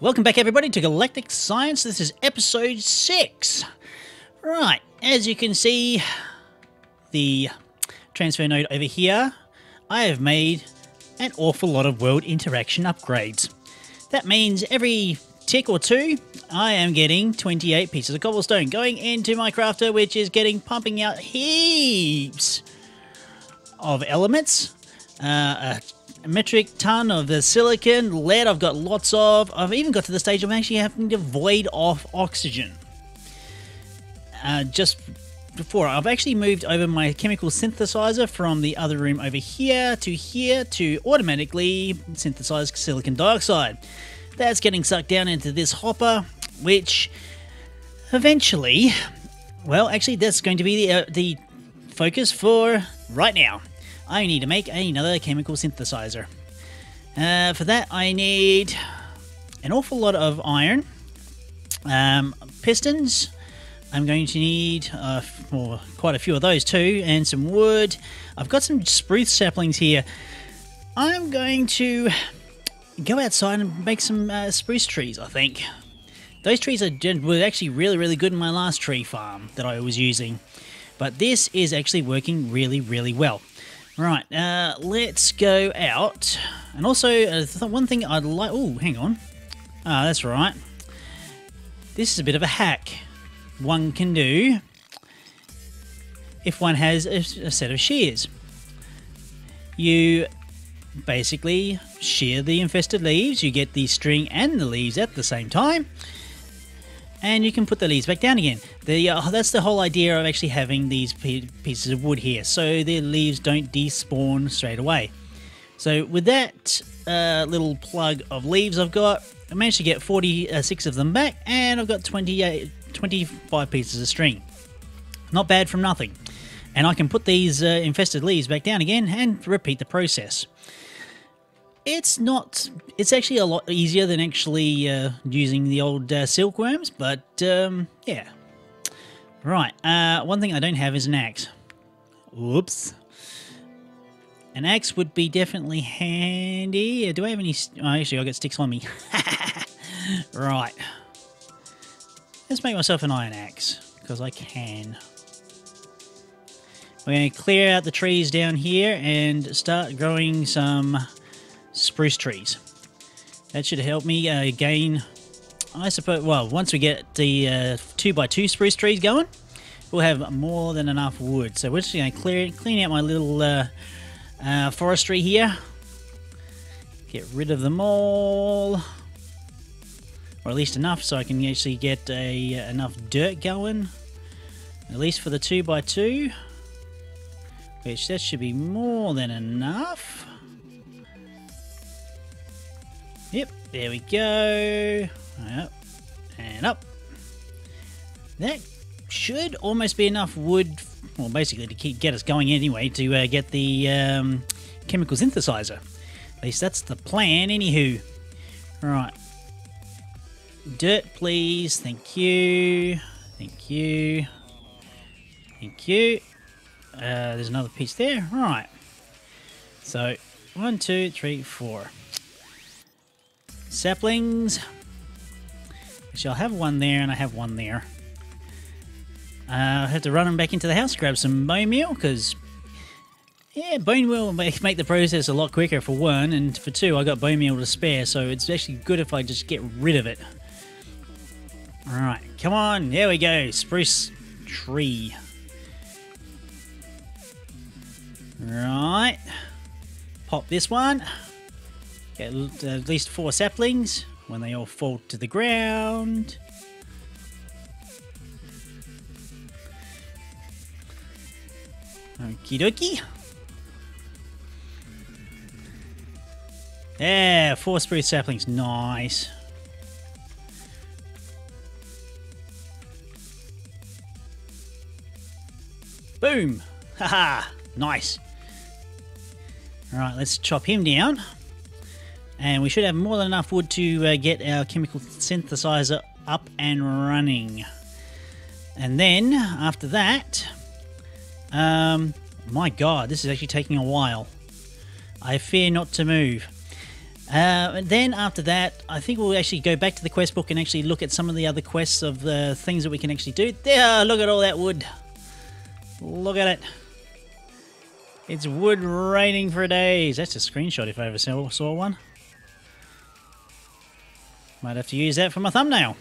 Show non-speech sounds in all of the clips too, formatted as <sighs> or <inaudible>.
Welcome back, everybody, to Galactic Science. This is episode 6. Right, as you can see, the transfer node over here, I have made an awful lot of world interaction upgrades. That means every tick or two, I am getting 28 pieces of cobblestone going into my crafter, which is getting pumping out heaps of elements. Uh, metric ton of the silicon, lead I've got lots of. I've even got to the stage of actually having to void off oxygen. Uh, just before, I've actually moved over my chemical synthesizer from the other room over here to here to automatically synthesize silicon dioxide. That's getting sucked down into this hopper, which eventually, well, actually, that's going to be the, uh, the focus for right now. I need to make another chemical synthesizer. Uh, for that, I need an awful lot of iron, um, pistons. I'm going to need uh, well, quite a few of those too, and some wood. I've got some spruce saplings here. I'm going to go outside and make some uh, spruce trees, I think. Those trees are, were actually really, really good in my last tree farm that I was using. But this is actually working really, really well. Right, uh, let's go out. And also, uh, one thing I'd like... Oh, hang on. Ah, that's right. This is a bit of a hack one can do if one has a, a set of shears. You basically shear the infested leaves, you get the string and the leaves at the same time, and you can put the leaves back down again. The, uh, that's the whole idea of actually having these pieces of wood here, so the leaves don't despawn straight away. So with that uh, little plug of leaves I've got, I managed to get 46 of them back, and I've got 28, 25 pieces of string. Not bad from nothing. And I can put these uh, infested leaves back down again and repeat the process it's not it's actually a lot easier than actually uh, using the old uh, silkworms but um, yeah. Right uh, one thing I don't have is an axe. Whoops. An axe would be definitely handy. Do I have any oh, actually I got sticks on me. <laughs> Right. Let's make myself an iron axe because I can. We're going to clear out the trees down here and start growing some spruce trees. That should help me uh, gain, I suppose, well, once we get the uh, 2x2 spruce trees going, we'll have more than enough wood. So we're just going to clear, clean out my little uh, uh, forestry here. Get rid of them all. Or at least enough so I can actually get a, uh, enough dirt going. At least for the 2x2. Which that should be more than enough. Yep, there we go. Up and up. That should almost be enough wood, well, basically to keep get us going anyway, to uh, get the um, chemical synthesizer. At least that's the plan, anywho. Right. Dirt, please. Thank you. Thank you. Thank you. Uh, there's another piece there. Right. So, one, two, three, four. Saplings. I shall have one there and I have one there. Uh, I have to run them back into the house, grab some bone meal, because, yeah, bone meal will make, make the process a lot quicker for one, and for two, I got bone meal to spare, so it's actually good if I just get rid of it. Alright, come on, there we go, spruce tree. Right, pop this one. Get at least four saplings when they all fall to the ground. Okie dokie. Yeah, four spruce saplings. Nice. Boom! Haha! nice. Alright, let's chop him down. And we should have more than enough wood to uh, get our chemical synthesizer up and running. And then, after that, um, my god, this is actually taking a while. I fear not to move. Uh, and then after that, I think we'll actually go back to the quest book and actually look at some of the other quests of the things that we can actually do. There, look at all that wood. Look at it. It's wood raining for days. That's a screenshot if I ever saw, saw one. Might have to use that for my thumbnail.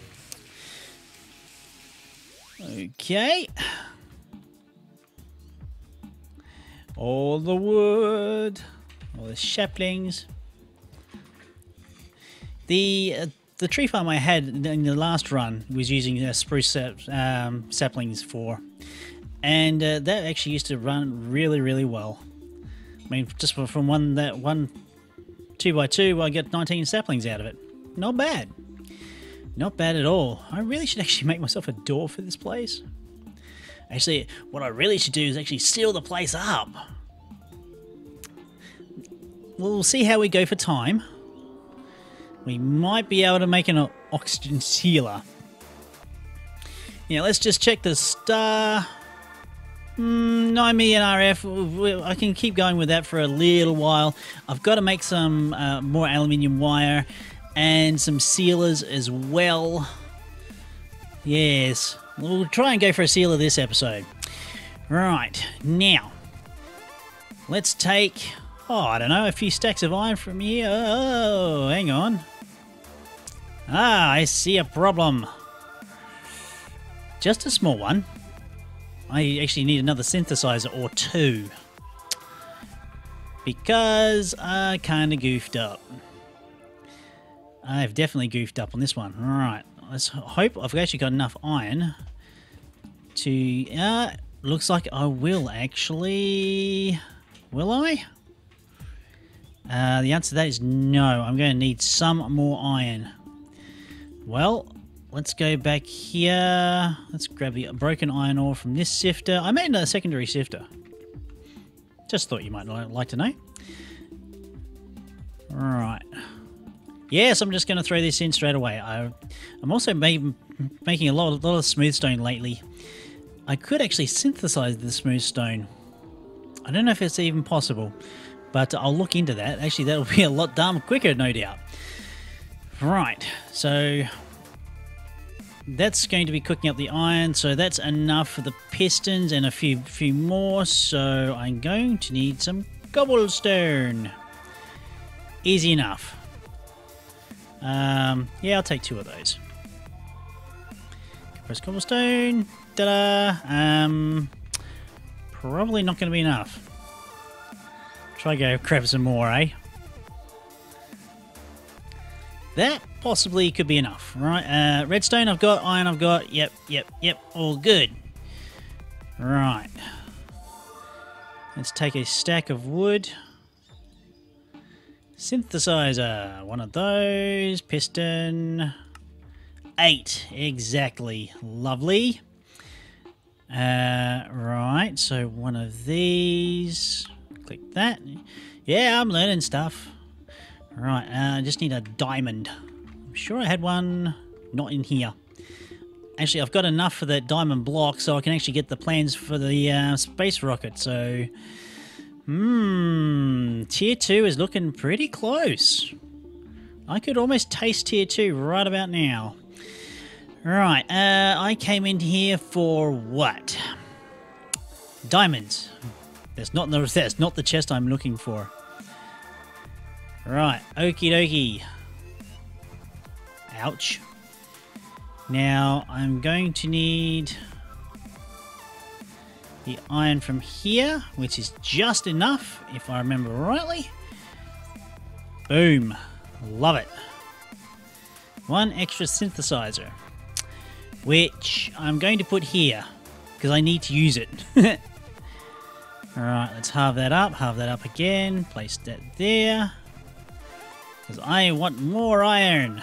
Okay. All the wood, all the saplings. The uh, the tree farm I had in the last run was using uh, spruce um, saplings for, and uh, that actually used to run really really well. I mean, just from one that one two by two, I get 19 saplings out of it. Not bad. Not bad at all. I really should actually make myself a door for this place. Actually, what I really should do is actually seal the place up. We'll see how we go for time. We might be able to make an oxygen sealer. Yeah, let's just check the star. Mm, 9 million RF. I can keep going with that for a little while. I've got to make some uh, more aluminium wire and some sealers as well. Yes, we'll try and go for a sealer this episode. Right, now, let's take, oh, I don't know, a few stacks of iron from here. Oh, hang on. Ah, I see a problem. Just a small one. I actually need another synthesizer or two. Because I kind of goofed up. I've definitely goofed up on this one. Alright, let's hope I've actually got enough iron to... Uh, looks like I will actually... Will I? Uh, the answer to that is no. I'm going to need some more iron. Well, let's go back here. Let's grab the broken iron ore from this sifter. I made a secondary sifter. Just thought you might like to know. Right. Yes, I'm just going to throw this in straight away. I, am also making a lot, a lot of smooth stone lately. I could actually synthesize the smooth stone. I don't know if it's even possible, but I'll look into that. Actually, that'll be a lot dumb quicker, no doubt. Right, so that's going to be cooking up the iron, so that's enough for the pistons and a few few more. So I'm going to need some cobblestone. Easy enough. Um, yeah, I'll take two of those. Compressed cobblestone. Ta-da! Um, probably not going to be enough. Try go grab some more, eh? That possibly could be enough, right? Uh, redstone I've got, iron I've got. Yep, yep, yep. All good. Right. Let's take a stack of wood. Synthesizer, one of those. Piston. Eight, exactly. Lovely. Uh, right, so one of these. Click that. Yeah, I'm learning stuff. Right, uh, I just need a diamond. I'm sure I had one not in here. Actually, I've got enough for that diamond block so I can actually get the plans for the uh, space rocket, so... Hmm, tier 2 is looking pretty close. I could almost taste tier 2 right about now. Right, uh, I came in here for what? Diamonds. That's not the that's not the chest I'm looking for. Right, okie dokie. Ouch. Now I'm going to need the iron from here, which is just enough, if I remember rightly. Boom. Love it. One extra synthesizer, which I'm going to put here, because I need to use it. <laughs> Alright, let's halve that up, halve that up again, place that there. Because I want more iron.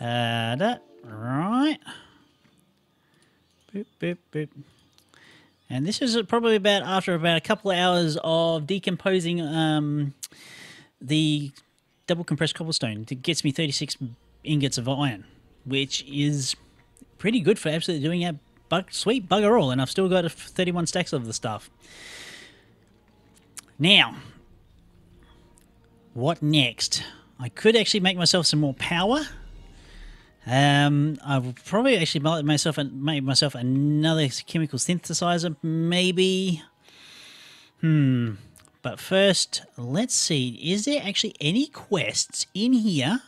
Uh, that, right. Boop, boop, boop. And this is probably about after about a couple of hours of decomposing um, the double compressed cobblestone. It gets me 36 ingots of iron, which is pretty good for absolutely doing a bug, sweet bugger all. And I've still got 31 stacks of the stuff. Now, what next? I could actually make myself some more power. Um, I will probably actually make myself and make myself another chemical synthesizer, maybe. Hmm. But first, let's see. Is there actually any quests in here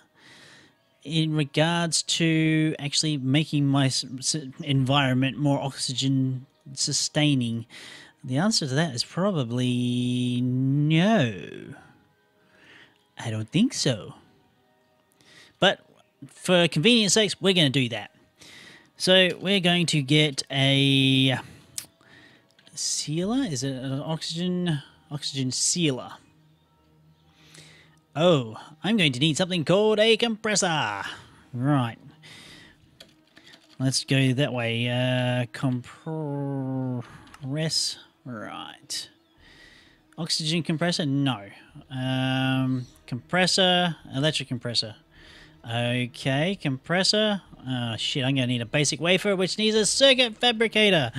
in regards to actually making my environment more oxygen sustaining? The answer to that is probably no. I don't think so. But for convenience sakes, we're going to do that. So we're going to get a sealer. Is it an oxygen oxygen sealer? Oh, I'm going to need something called a compressor. Right. Let's go that way. Uh, compress. Right. Oxygen compressor? No. Um, compressor, electric compressor. Okay, compressor. Oh, shit, I'm to need a basic wafer, which needs a circuit fabricator.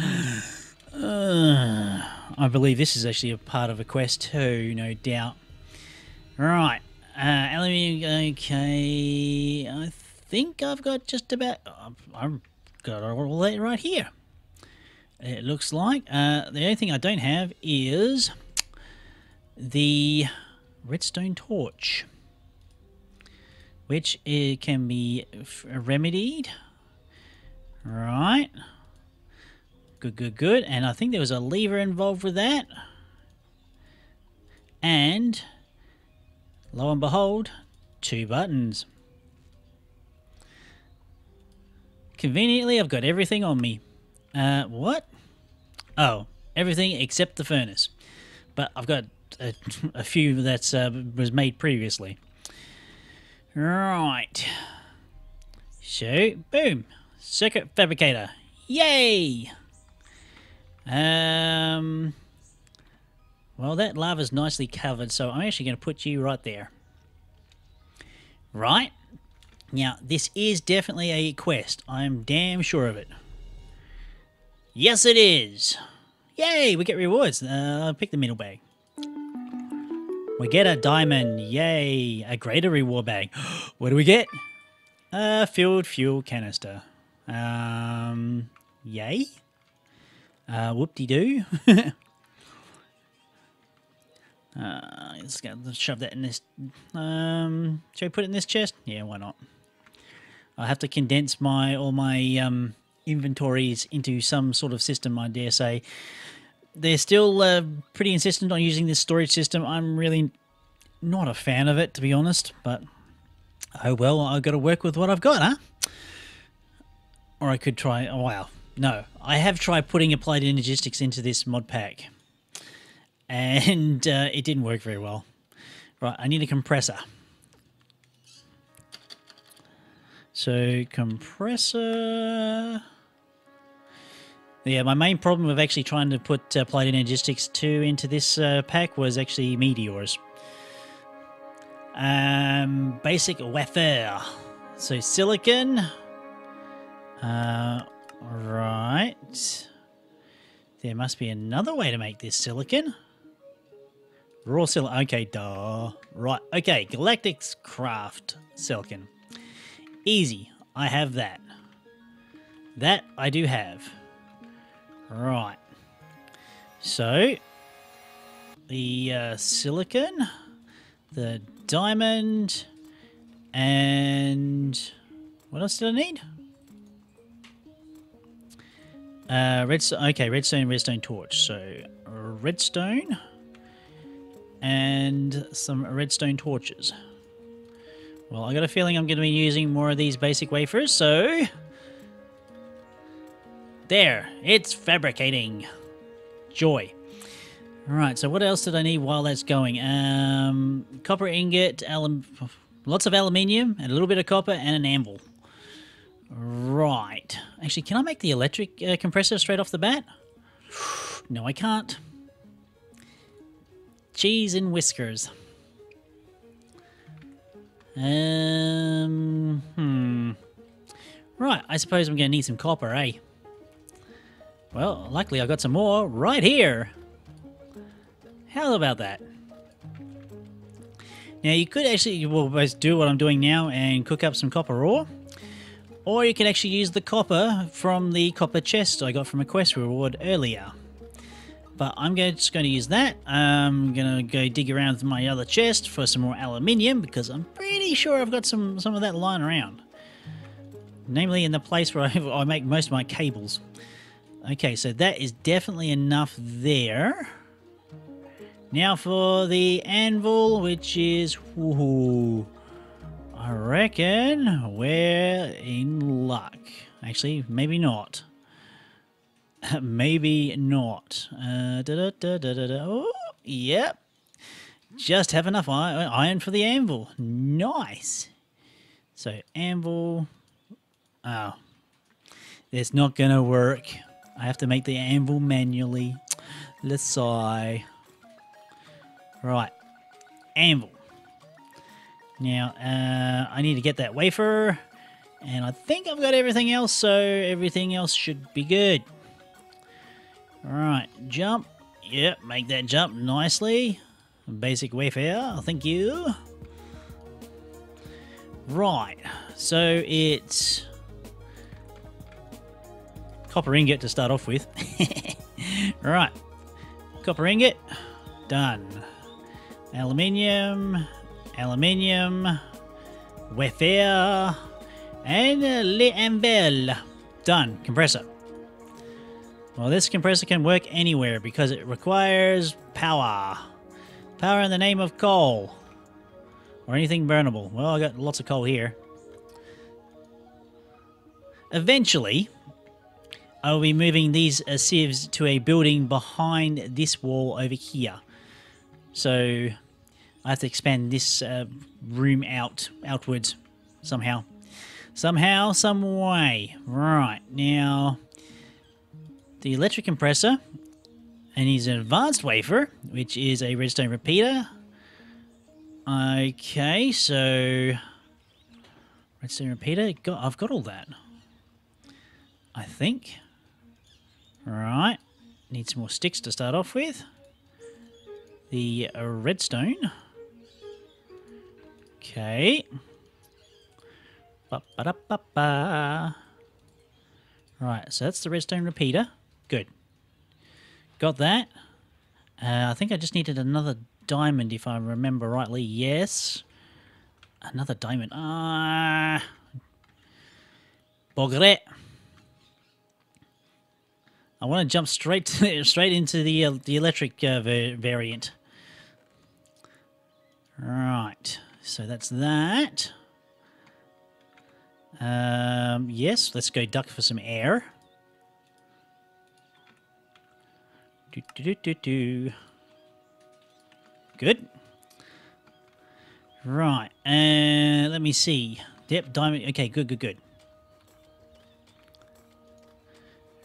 uh, I believe this is actually a part of a quest too, no doubt. Right. Uh, aluminium, okay. I think I've got just about... I've got all that right here. It looks like. Uh, the only thing I don't have is the redstone torch which it can be remedied. Right. Good, good, good. And I think there was a lever involved with that. And lo and behold, two buttons. Conveniently, I've got everything on me. Uh, what? Oh, everything except the furnace. But I've got a, <laughs> a few that uh, was made previously. Right. So, boom. Circuit fabricator. Yay! Um. Well, that lava's nicely covered, so I'm actually going to put you right there. Right. Now, this is definitely a quest. I'm damn sure of it. Yes, it is. Yay, we get rewards. Uh, I'll pick the middle bag. We get a diamond. Yay. A greater reward bag. <gasps> what do we get? A filled fuel canister. Um, yay. Uh, whoop-de-doo. <laughs> uh, let's, go, let's shove that in this. Um, should we put it in this chest? Yeah, why not? I have to condense my all my um, inventories into some sort of system, I dare say they're still uh, pretty insistent on using this storage system. I'm really not a fan of it, to be honest, but oh well, I've got to work with what I've got, huh? Or I could try, oh wow, no. I have tried putting applied energistics into this mod pack, and uh, it didn't work very well. Right, I need a compressor. So, compressor... Yeah, my main problem of actually trying to put uh, Applied Energistics 2 into this uh, pack was actually meteors. Um, basic wafer. So silicon. Uh, right. There must be another way to make this silicon. Raw silicon. Okay, duh. Right. Okay, Galacticraft silicon. Easy. I have that. That I do have. Right. So, the uh, silicon, the diamond, and what else did I need? Uh, redstone. Okay, redstone, redstone torch. So redstone and some redstone torches. Well, I got a feeling I'm going to be using more of these basic wafers, so there, it's fabricating. Joy. Alright, so what else did I need while that's going? Um, copper ingot, alum lots of aluminium, and a little bit of copper, and an anvil. Right. Actually, can I make the electric uh, compressor straight off the bat? <sighs> No, I can't. Cheese and whiskers. Um, hmm. Right, I suppose I'm going to need some copper, eh? Well, luckily I got some more right here. How about that? Now you could actually well do what I'm doing now and cook up some copper ore. Or you can actually use the copper from the copper chest I got from a quest reward earlier. But I'm just going to use that. I'm going to go dig around with my other chest for some more aluminium because I'm pretty sure I've got some, some of that lying around. Namely in the place where I, <laughs> I make most of my cables. Okay, so that is definitely enough there. Now for the anvil, which is... Woohoo, I reckon we're in luck. Actually, maybe not. <laughs> maybe not. Uh, da -da -da oh, yep. Just have enough iron for the anvil. Nice. So, anvil. Oh. It's not going to work. I have to make the anvil manually. Let's sigh. Right. Anvil. Now, uh, I need to get that wafer. And I think I've got everything else, so everything else should be good. Alright, jump. Yep, make that jump nicely. Basic wafer, thank you. Right, so it's copper ingot to start off with. <laughs> right, copper ingot, done. Aluminium, aluminium, wafer, and le. Done. Compressor. Well, this compressor can work anywhere because it requires power. Power in the name of coal. Or anything burnable. Well, I got lots of coal here. Eventually, I'll be moving these uh, sieves to a building behind this wall over here. So I have to expand this uh, room out outwards somehow. Somehow, some way. Right, now the electric compressor and he's an advanced wafer, which is a redstone repeater. Okay, so redstone repeater. Got, I've got all that. I think. Right. Need some more sticks to start off with. The redstone. Okay. Ba -ba -ba -ba. Right, so that's the redstone repeater. Good. Got that. Uh, I think I just needed another diamond, if I remember rightly. Yes. Another diamond. Ah. Bogre. I want to jump straight to, <laughs> straight into the uh, the electric uh, variant. Right. So that's that. Um, yes, let's go duck for some air. Do, do, do, do. Good. Right, and uh, let me see. Yep, diamond. Okay, good, good, good.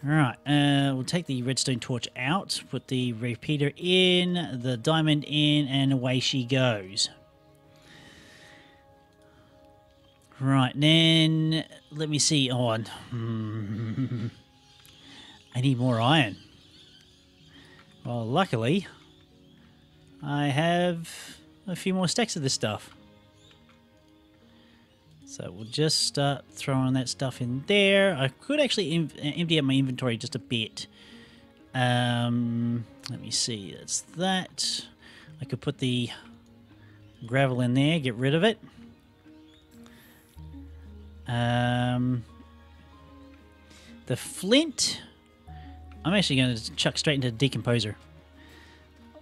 Right, uh, we'll take the redstone torch out, put the repeater in, the diamond in, and away she goes. Right, then let me see. Oh, I <laughs> need more iron. Well, luckily, I have a few more stacks of this stuff. So we'll just start throwing that stuff in there. I could actually empty out my inventory just a bit. Um, let me see. That's that. I could put the gravel in there, get rid of it. Um, the flint, I'm actually going to chuck straight into the decomposer.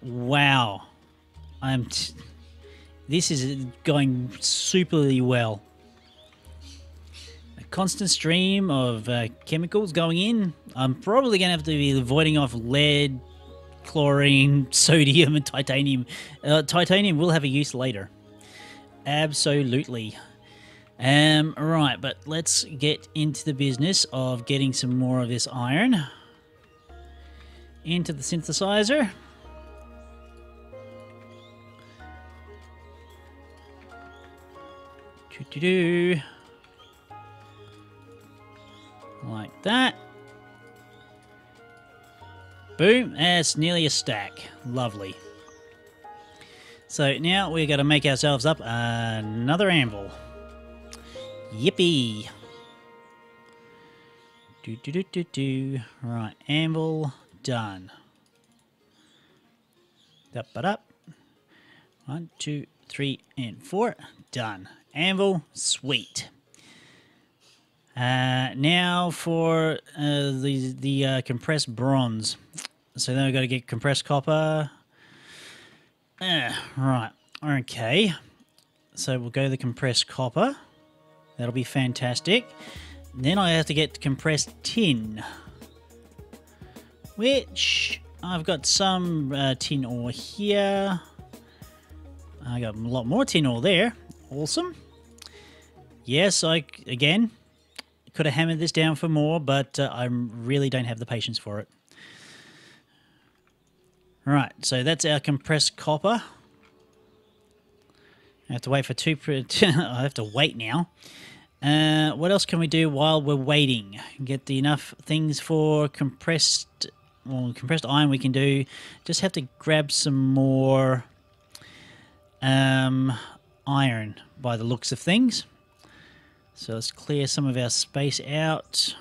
Wow. I'm. this is going superly well. Constant stream of uh, chemicals going in. I'm probably going to have to be avoiding off lead, chlorine, <laughs> sodium, and titanium. Uh, titanium will have a use later. Absolutely. Um, right, but let's get into the business of getting some more of this iron into the synthesizer. Doo that. Boom, that's nearly a stack. Lovely. So now we're going to make ourselves up another anvil. Yippee! Do do do do do. Right, anvil done. Up, but up. One, two, three, and four. Done. Anvil, sweet. Uh, now for uh, the the uh, compressed bronze. So then we've got to get compressed copper. Right. Okay. So we'll go the compressed copper. That'll be fantastic. Then I have to get compressed tin. Which I've got some uh, tin ore here. I got a lot more tin ore there. Awesome. Yes, I again could have hammered this down for more, but uh, I really don't have the patience for it. Right, so that's our compressed copper. I have to wait for two. <laughs> I have to wait now. Uh, what else can we do while we're waiting? Get the enough things for compressed, well, compressed iron. We can do. Just have to grab some more um, iron by the looks of things. So let's clear some of our space out.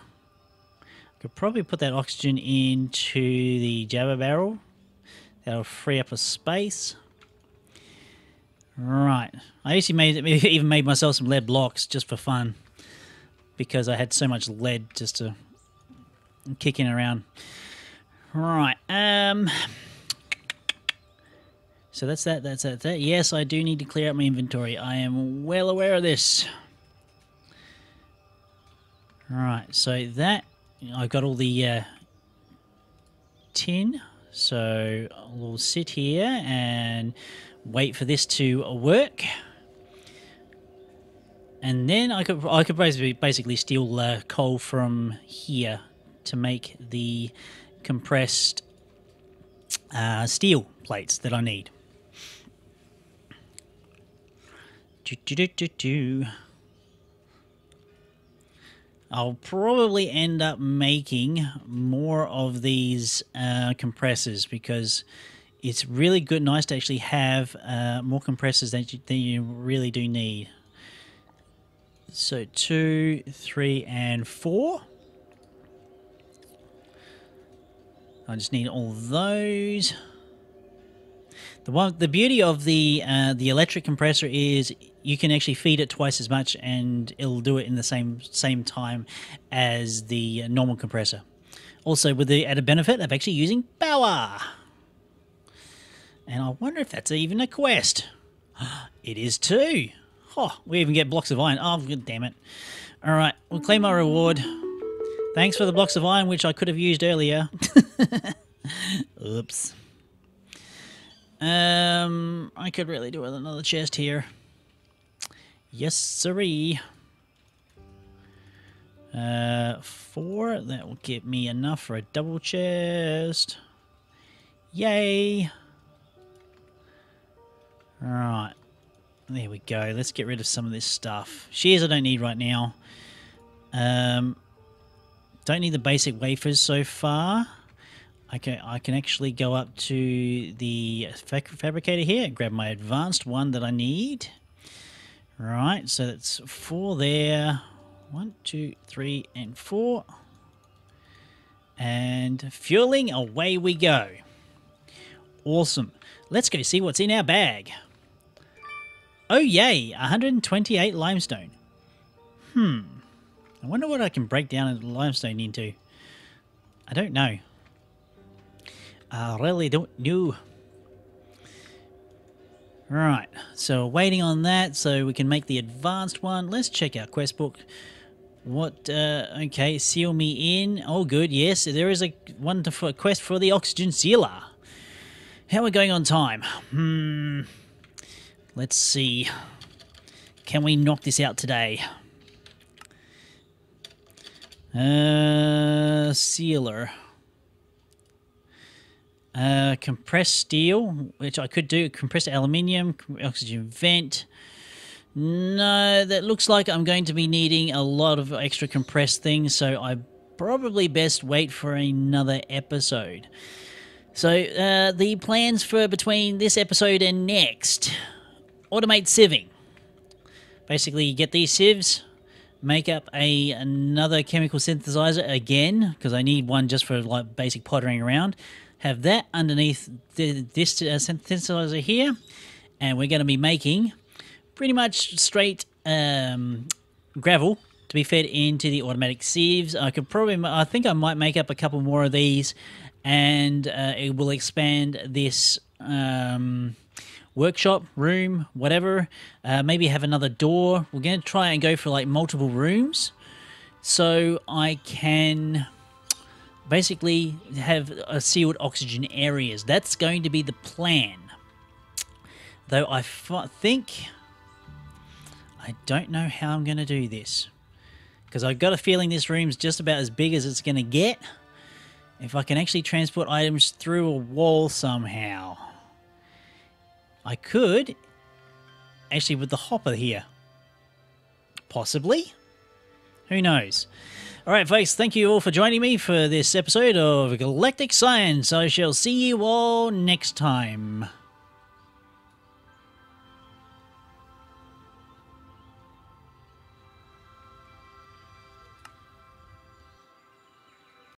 I could probably put that oxygen into the Jabba barrel. That'll free up a space. Right. I actually made <laughs> even made myself some lead blocks just for fun. Because I had so much lead just to kicking around. Right. Um So that's that, that's that, that. Yes, I do need to clear out my inventory. I am well aware of this. Right, so that I've got all the uh, tin, so we'll sit here and wait for this to work. And then I could I could basically basically steal uh, coal from here to make the compressed uh, steel plates that I need. Do, do, do, do, do. I'll probably end up making more of these uh, compressors because it's really good, nice to actually have uh, more compressors than you, than you really do need. So two, three, and four. I just need all those. The one, the beauty of the uh, the electric compressor is you can actually feed it twice as much, and it'll do it in the same same time as the normal compressor. Also, with the added benefit of actually using power. And I wonder if that's even a quest. <gasps> It is too. Oh, we even get blocks of iron. Oh, good damn it. All right, we'll claim our reward. Thanks for the blocks of iron, which I could have used earlier. <laughs> Oops. Um, I could really do with another chest here. Yes, siree. Uh, four. That will give me enough for a double chest. Yay! Alright. There we go. Let's get rid of some of this stuff. Shears I don't need right now. Um, don't need the basic wafers so far. I can, I can actually go up to the fabricator here and grab my advanced one that I need. Right, so that's four there. One, two, three, and four. And fueling, away we go. Awesome. Let's go see what's in our bag. Oh yay, 128 limestone. Hmm. I wonder what I can break down a limestone into. I don't know. I really don't know. Right, so waiting on that so we can make the advanced one. Let's check our quest book. What, uh, okay, seal me in. Oh, good, yes, there is a one to, quest for the oxygen sealer. How are we going on time? Hmm, let's see. Can we knock this out today? Uh, sealer. Uh, compressed steel, which I could do. Compressed aluminium, oxygen vent. No, that looks like I'm going to be needing a lot of extra compressed things, so I probably best wait for another episode. So uh, the plans for between this episode and next, automate sieving. Basically, you get these sieves, make up a another chemical synthesizer again because I need one just for like basic pottering around. Have that underneath the, this uh, synthesizer here, and we're going to be making pretty much straight um, gravel to be fed into the automatic sieves. I could probably, I think I might make up a couple more of these, and uh, it will expand this. Um, workshop room whatever uh, maybe have another door we're going to try and go for like multiple rooms so i can basically have a sealed oxygen areas that's going to be the plan though I think i don't know how i'm going to do this because i've got a feeling this room's just about as big as it's going to get if i can actually transport items through a wall somehow I could, actually with the hopper here. Possibly? Who knows? Alright folks, thank you all for joining me for this episode of Galactic Science. I shall see you all next time.